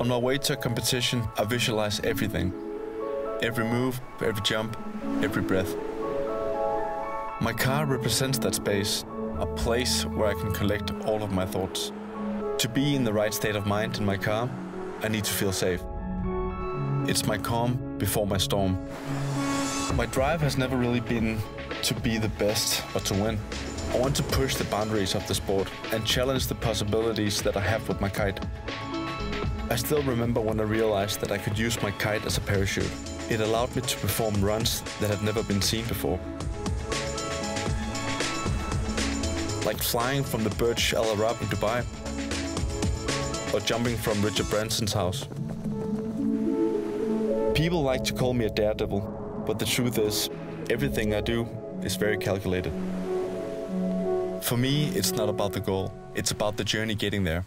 On my way to a competition, I visualize everything every move, every jump, every breath. My car represents that space, a place where I can collect all of my thoughts. To be in the right state of mind in my car, I need to feel safe. It's my calm before my storm. My drive has never really been to be the best, or to win. I want to push the boundaries of the sport and challenge the possibilities that I have with my kite. I still remember when I realized that I could use my kite as a parachute. It allowed me to perform runs that had never been seen before. Like flying from the Burj Al Arab in Dubai, or jumping from Richard Branson's house. People like to call me a daredevil, but the truth is, everything I do is very calculated. For me, it's not about the goal, it's about the journey getting there.